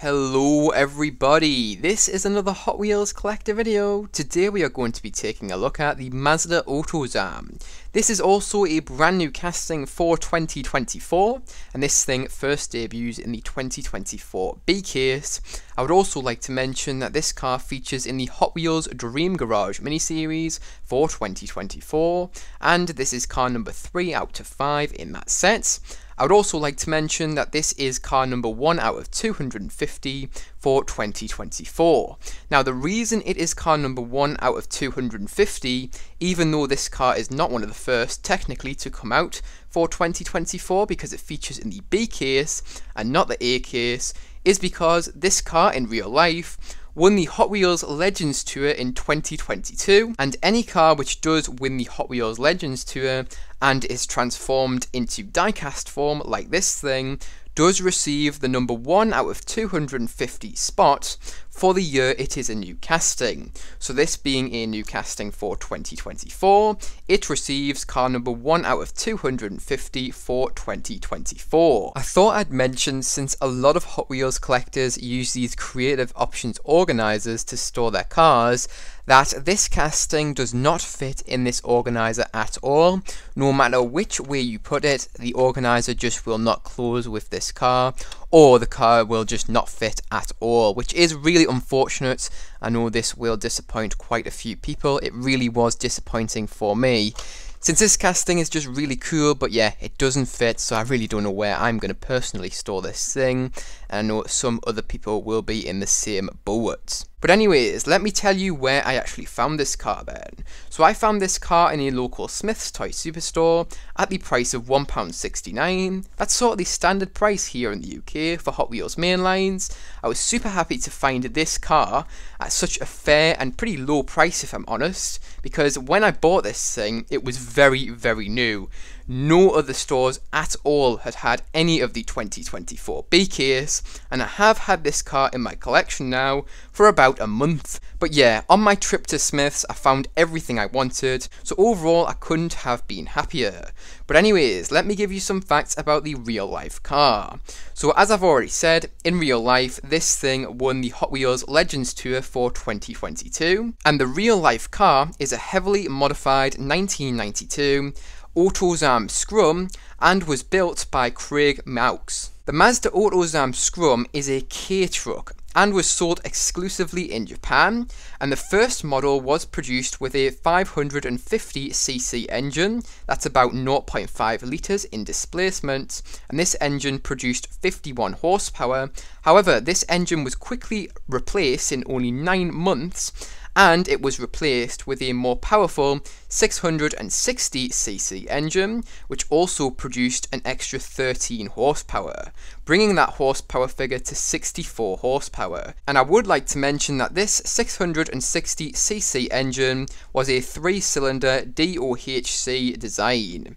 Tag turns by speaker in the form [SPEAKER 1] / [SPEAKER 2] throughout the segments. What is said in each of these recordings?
[SPEAKER 1] Hello everybody, this is another Hot Wheels collector video. Today we are going to be taking a look at the Mazda Autozam. This is also a brand new casting for 2024 and this thing first debuts in the 2024 B case. I would also like to mention that this car features in the Hot Wheels Dream Garage miniseries for 2024 and this is car number 3 out of 5 in that set. I would also like to mention that this is car number 1 out of 250 for 2024. Now the reason it is car number 1 out of 250, even though this car is not one of the first technically to come out for 2024 because it features in the B case and not the A case, is because this car in real life won the Hot Wheels Legends Tour in 2022, and any car which does win the Hot Wheels Legends Tour and is transformed into diecast form like this thing does receive the number 1 out of 250 spot for the year it is a new casting. So this being a new casting for 2024, it receives car number 1 out of 250 for 2024. I thought I'd mention since a lot of Hot Wheels collectors use these creative options organizers to store their cars, that this casting does not fit in this organizer at all. No matter which way you put it, the organizer just will not close with this car, or the car will just not fit at all, which is really unfortunate. I know this will disappoint quite a few people. It really was disappointing for me. Since this casting is just really cool, but yeah, it doesn't fit, so I really don't know where I'm going to personally store this thing, and I know some other people will be in the same boat. But anyways, let me tell you where I actually found this car then. So I found this car in a local Smyth's Toy Superstore at the price of £1.69. That's sort of the standard price here in the UK for Hot Wheels mainlines. I was super happy to find this car at such a fair and pretty low price if I'm honest, because when I bought this thing, it was very, very new. No other stores at all had had any of the 2024 B case, and I have had this car in my collection now for about a month. But yeah, on my trip to Smyth's, I found everything I wanted, so overall I couldn't have been happier. But anyways, let me give you some facts about the real life car. So as I've already said, in real life, this thing won the Hot Wheels Legends Tour for 2022, and the real life car is a heavily modified 1992 AutoZam Scrum and was built by Craig Maux. The Mazda AutoZam Scrum is a K truck and was sold exclusively in Japan, and the first model was produced with a 550cc engine, that's about 0.5 litres in displacement, and this engine produced 51 horsepower. However, this engine was quickly replaced in only 9 months and it was replaced with a more powerful 660cc engine, which also produced an extra 13 horsepower, bringing that horsepower figure to 64 horsepower. And I would like to mention that this 660cc engine was a 3-cylinder DOHC design.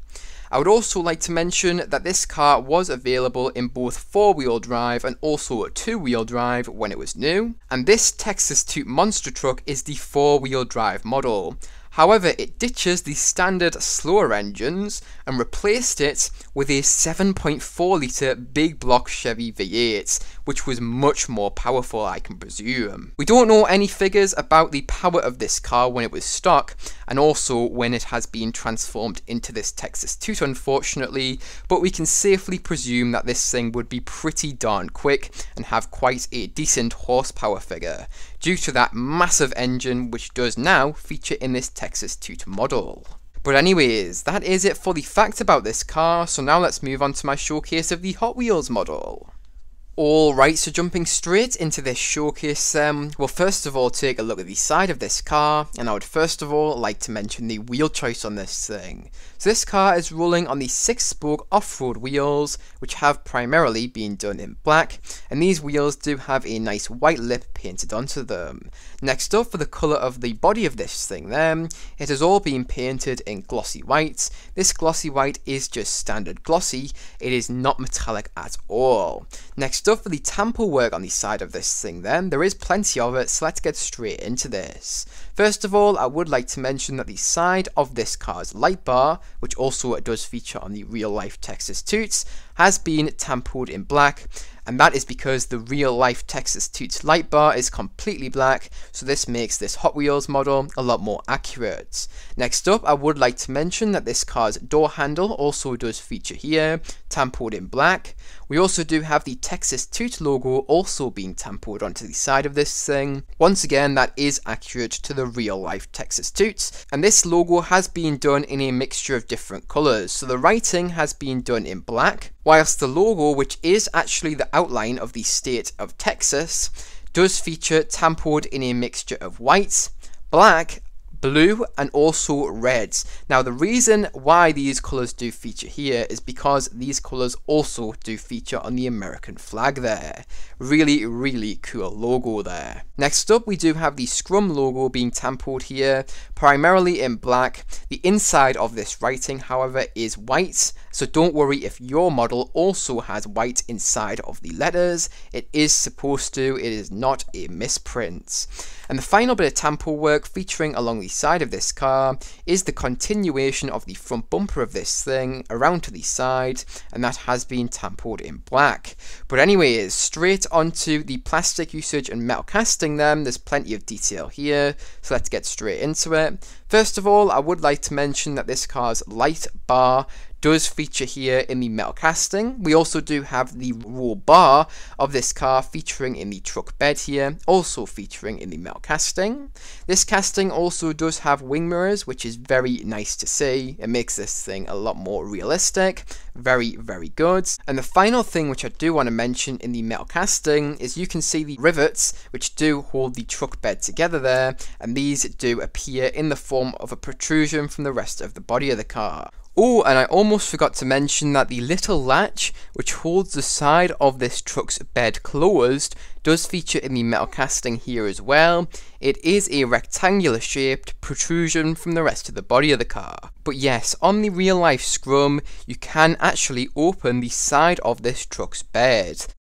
[SPEAKER 1] I would also like to mention that this car was available in both four-wheel drive and also two-wheel drive when it was new, and this Texas Toot monster truck is the four-wheel drive model. However, it ditches the standard slower engines and replaced it with a 7.4 litre big block Chevy V8, which was much more powerful, I can presume. We don't know any figures about the power of this car when it was stock, and also when it has been transformed into this Texas Toot, unfortunately, but we can safely presume that this thing would be pretty darn quick and have quite a decent horsepower figure, due to that massive engine which does now feature in this Texas Toot model. But anyways, that is it for the facts about this car, so now let's move on to my showcase of the Hot Wheels model. Alright, so jumping straight into this showcase, um, we'll first of all take a look at the side of this car, and I would first of all like to mention the wheel choice on this thing. So this car is rolling on the 6-spoke off-road wheels, which have primarily been done in black, and these wheels do have a nice white lip painted onto them. Next up, for the colour of the body of this thing then, it has all been painted in glossy white. This glossy white is just standard glossy, it is not metallic at all. Next up, for the tamper work on the side of this thing then, there is plenty of it, so let's get straight into this. First of all, I would like to mention that the side of this car's light bar, which also does feature on the real life Texas Toots, has been tampered in black and that is because the real life Texas Toots light bar is completely black, so this makes this Hot Wheels model a lot more accurate. Next up, I would like to mention that this car's door handle also does feature here, tampered in black. We also do have the Texas Toot logo also being tampered onto the side of this thing. Once again, that is accurate to the real life Texas Toots, and this logo has been done in a mixture of different colours. So the writing has been done in black, whilst the logo, which is actually the outline of the state of Texas, does feature tampered in a mixture of white, black, blue and also reds. Now the reason why these colours do feature here is because these colours also do feature on the American flag there. Really, really cool logo there. Next up we do have the Scrum logo being tampered here, primarily in black. The inside of this writing however is white, so don't worry if your model also has white inside of the letters. It is supposed to, it is not a misprint. And the final bit of tamper work featuring along the side of this car is the continuation of the front bumper of this thing around to the side and that has been tampered in black. But anyways, straight onto the plastic usage and metal casting them. there's plenty of detail here, so let's get straight into it. First of all, I would like to mention that this car's light bar does feature here in the metal casting. We also do have the roll bar of this car featuring in the truck bed here, also featuring in the metal casting. This casting also does have wing mirrors, which is very nice to see. It makes this thing a lot more realistic. Very, very good. And the final thing which I do want to mention in the metal casting is you can see the rivets which do hold the truck bed together there, and these do appear in the form of a protrusion from the rest of the body of the car. Oh, and I almost forgot to mention that the little latch, which holds the side of this truck's bed closed, does feature in the metal casting here as well. It is a rectangular shaped protrusion from the rest of the body of the car. But yes, on the real life Scrum, you can actually open the side of this truck's bed.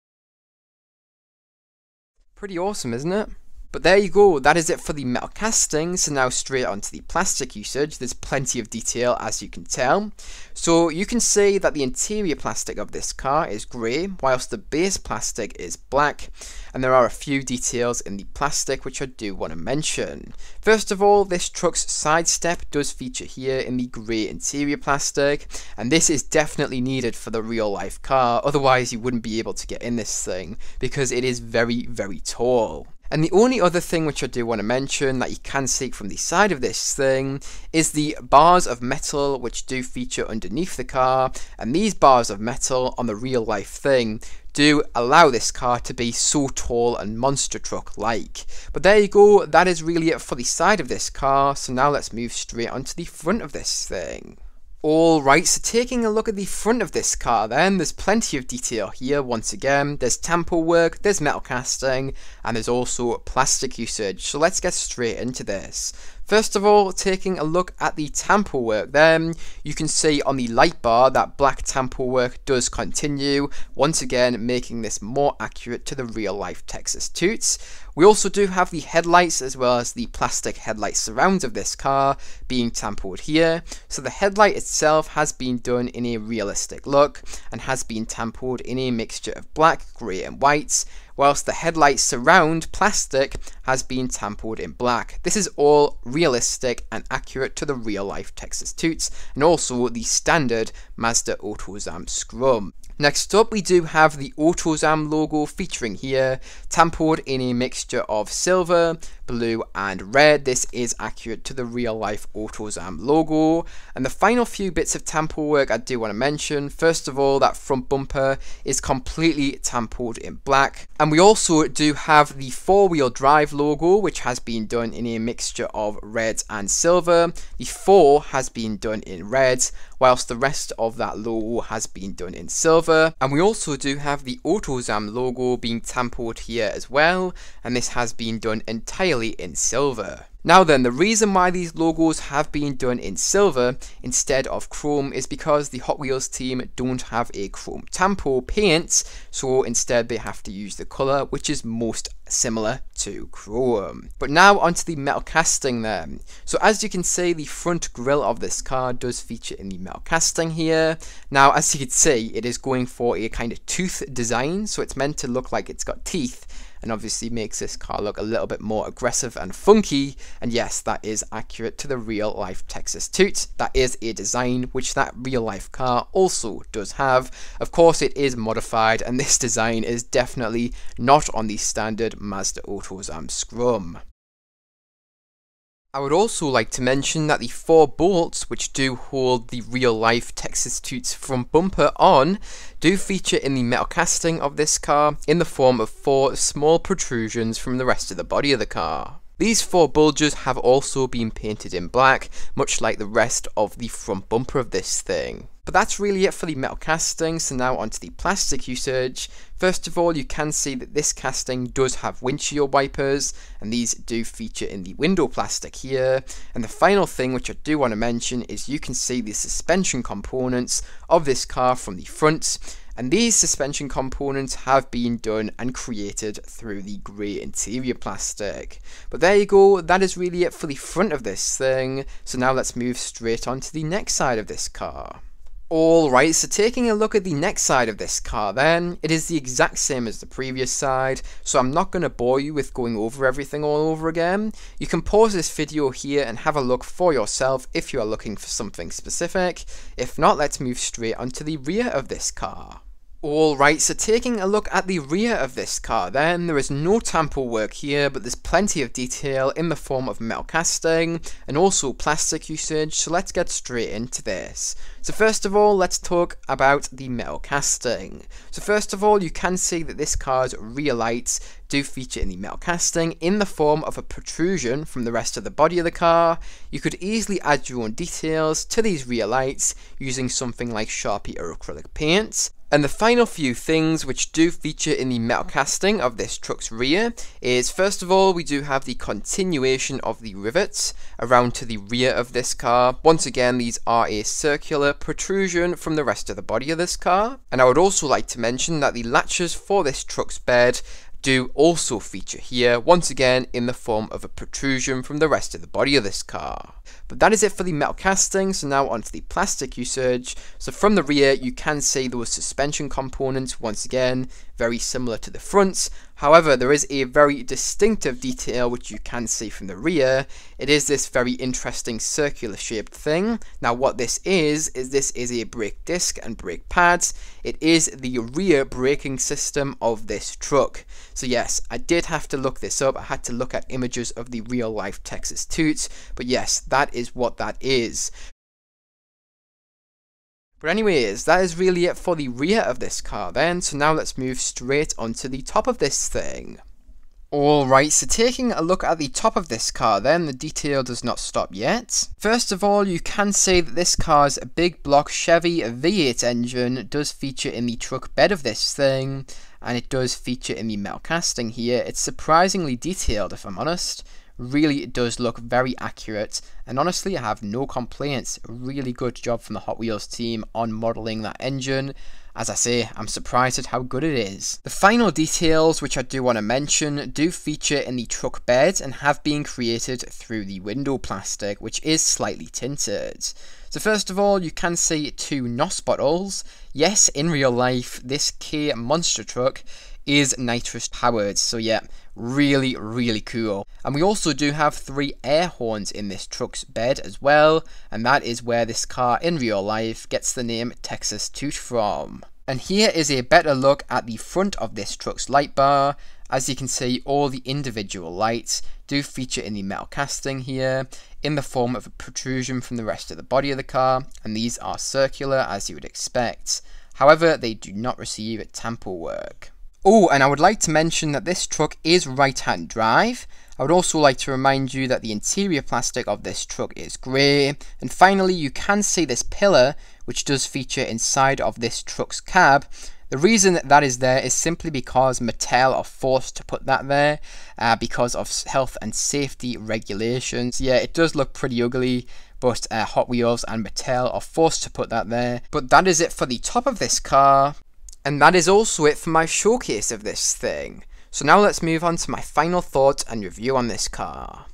[SPEAKER 1] Pretty awesome, isn't it? But there you go, that is it for the metal casting, so now straight onto the plastic usage, there's plenty of detail as you can tell. So you can see that the interior plastic of this car is grey, whilst the base plastic is black, and there are a few details in the plastic which I do want to mention. First of all, this truck's side step does feature here in the grey interior plastic, and this is definitely needed for the real life car, otherwise you wouldn't be able to get in this thing, because it is very, very tall. And the only other thing which I do want to mention that you can see from the side of this thing is the bars of metal which do feature underneath the car and these bars of metal on the real life thing do allow this car to be so tall and monster truck like. But there you go, that is really it for the side of this car, so now let's move straight onto the front of this thing. Alright, so taking a look at the front of this car then, there's plenty of detail here once again. There's tamper work, there's metal casting, and there's also plastic usage. So let's get straight into this. First of all, taking a look at the tamper work then, you can see on the light bar that black tamper work does continue, once again making this more accurate to the real life Texas Toots. We also do have the headlights as well as the plastic headlight surrounds of this car being tampered here. So the headlight itself has been done in a realistic look and has been tampered in a mixture of black, grey and white whilst the headlight surround plastic has been tampered in black. This is all realistic and accurate to the real life Texas Toots and also the standard Mazda AutoZam Scrum. Next up we do have the AutoZam logo featuring here, tampered in a mixture of silver, blue and red. This is accurate to the real life AutoZam logo. And the final few bits of tamper work I do want to mention. First of all, that front bumper is completely tampered in black. And we also do have the four-wheel drive logo, which has been done in a mixture of red and silver. The 4 has been done in red, whilst the rest of that logo has been done in silver. And we also do have the AutoZam logo being tampered here as well, and this has been done entirely entirely in silver. Now then, the reason why these logos have been done in silver instead of chrome is because the Hot Wheels team don't have a chrome tampo paint, so instead they have to use the colour which is most similar to chrome. But now onto the metal casting then. So as you can see, the front grille of this car does feature in the metal casting here. Now as you can see, it is going for a kind of tooth design, so it's meant to look like it's got teeth and obviously makes this car look a little bit more aggressive and funky. And yes, that is accurate to the real life Texas Toot. That is a design which that real life car also does have. Of course, it is modified, and this design is definitely not on the standard Mazda AutoZam Scrum. I would also like to mention that the four bolts which do hold the real life Texas Toots front bumper on do feature in the metal casting of this car in the form of four small protrusions from the rest of the body of the car. These four bulges have also been painted in black, much like the rest of the front bumper of this thing. But that's really it for the metal casting, so now onto the plastic usage. First of all, you can see that this casting does have windshield wipers, and these do feature in the window plastic here. And the final thing which I do want to mention is you can see the suspension components of this car from the front, and these suspension components have been done and created through the grey interior plastic. But there you go, that is really it for the front of this thing, so now let's move straight on to the next side of this car. Alright, so taking a look at the next side of this car then, it is the exact same as the previous side, so I'm not going to bore you with going over everything all over again. You can pause this video here and have a look for yourself if you are looking for something specific. If not, let's move straight onto the rear of this car. Alright, so taking a look at the rear of this car then, there is no tampo work here, but there's plenty of detail in the form of metal casting, and also plastic usage, so let's get straight into this. So first of all, let's talk about the metal casting. So first of all, you can see that this car's rear lights do feature in the metal casting in the form of a protrusion from the rest of the body of the car. You could easily add your own details to these rear lights using something like Sharpie or acrylic paint. And the final few things which do feature in the metal casting of this truck's rear is first of all we do have the continuation of the rivets around to the rear of this car. Once again these are a circular protrusion from the rest of the body of this car. And I would also like to mention that the latches for this truck's bed do also feature here, once again in the form of a protrusion from the rest of the body of this car. But that is it for the metal casting, so now onto the plastic usage. So from the rear, you can see those suspension components, once again, very similar to the front. However, there is a very distinctive detail which you can see from the rear. It is this very interesting circular shaped thing. Now what this is, is this is a brake disc and brake pads. It is the rear braking system of this truck. So yes, I did have to look this up. I had to look at images of the real life Texas Toots. But yes, that is what that is. But anyways, that is really it for the rear of this car then, so now let's move straight onto the top of this thing. Alright, so taking a look at the top of this car then, the detail does not stop yet. First of all, you can say that this car's a big block Chevy V8 engine does feature in the truck bed of this thing, and it does feature in the metal casting here. It's surprisingly detailed if I'm honest really it does look very accurate and honestly I have no complaints really good job from the Hot Wheels team on modelling that engine as I say, I'm surprised at how good it is. The final details which I do want to mention do feature in the truck bed and have been created through the window plastic which is slightly tinted. So first of all, you can see two NOS bottles. Yes, in real life, this K monster truck is nitrous powered. So yeah, really, really cool. And we also do have three air horns in this truck's bed as well. And that is where this car in real life gets the name Texas Toot from. And here is a better look at the front of this truck's light bar. As you can see, all the individual lights do feature in the metal casting here in the form of a protrusion from the rest of the body of the car, and these are circular as you would expect. However, they do not receive a tampo work. Oh, and I would like to mention that this truck is right-hand drive. I would also like to remind you that the interior plastic of this truck is grey. And finally, you can see this pillar, which does feature inside of this truck's cab. The reason that, that is there is simply because Mattel are forced to put that there uh, because of health and safety regulations. Yeah, it does look pretty ugly, but uh, Hot Wheels and Mattel are forced to put that there. But that is it for the top of this car, and that is also it for my showcase of this thing. So now let's move on to my final thoughts and review on this car.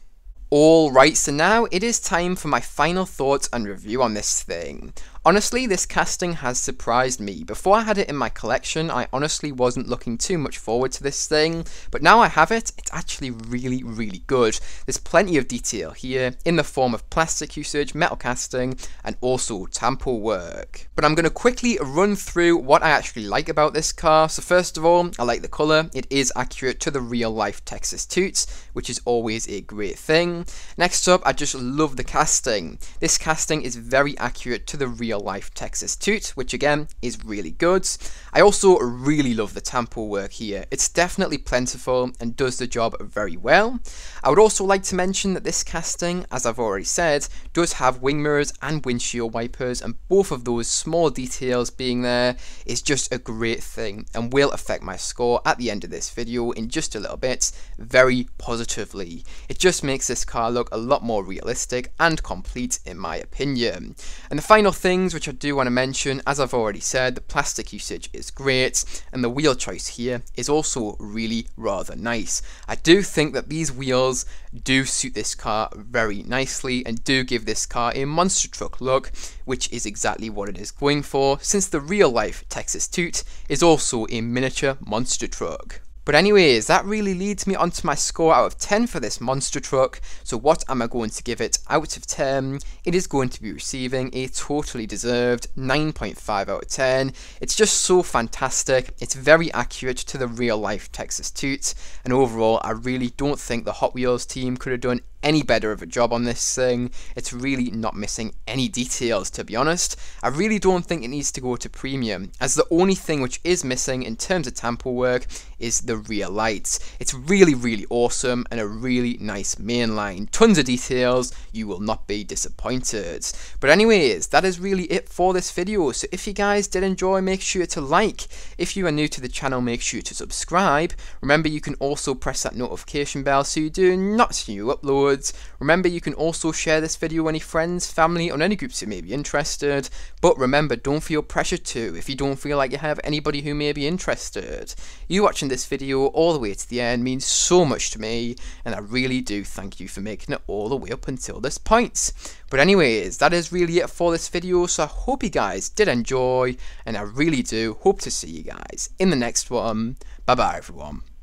[SPEAKER 1] Alright, so now it is time for my final thoughts and review on this thing. Honestly, this casting has surprised me. Before I had it in my collection, I honestly wasn't looking too much forward to this thing, but now I have it, it's actually really, really good. There's plenty of detail here, in the form of plastic usage, metal casting, and also tampo work. But I'm going to quickly run through what I actually like about this car. So first of all, I like the colour. It is accurate to the real life Texas Toots, which is always a great thing. Next up, I just love the casting. This casting is very accurate to the real real life Texas Toot, which again is really good. I also really love the tampo work here. It's definitely plentiful and does the job very well. I would also like to mention that this casting, as I've already said, does have wing mirrors and windshield wipers and both of those small details being there is just a great thing and will affect my score at the end of this video in just a little bit very positively. It just makes this car look a lot more realistic and complete in my opinion. And the final thing things which I do want to mention, as I've already said, the plastic usage is great, and the wheel choice here is also really rather nice. I do think that these wheels do suit this car very nicely and do give this car a monster truck look, which is exactly what it is going for, since the real life Texas Toot is also a miniature monster truck. But anyways, that really leads me onto my score out of 10 for this monster truck. So what am I going to give it out of 10? It is going to be receiving a totally deserved 9.5 out of 10. It's just so fantastic. It's very accurate to the real life Texas Toot. And overall, I really don't think the Hot Wheels team could have done any better of a job on this thing. It's really not missing any details, to be honest. I really don't think it needs to go to premium, as the only thing which is missing in terms of tampo work is the rear lights. It's really, really awesome and a really nice mainline. Tons of details, you will not be disappointed. But anyways, that is really it for this video. So if you guys did enjoy, make sure to like. If you are new to the channel, make sure to subscribe. Remember, you can also press that notification bell so you do not see new uploads Remember, you can also share this video with any friends, family, or any groups who may be interested. But remember, don't feel pressured to if you don't feel like you have anybody who may be interested. You watching this video all the way to the end means so much to me, and I really do thank you for making it all the way up until this point. But anyways, that is really it for this video, so I hope you guys did enjoy, and I really do hope to see you guys in the next one. Bye bye everyone.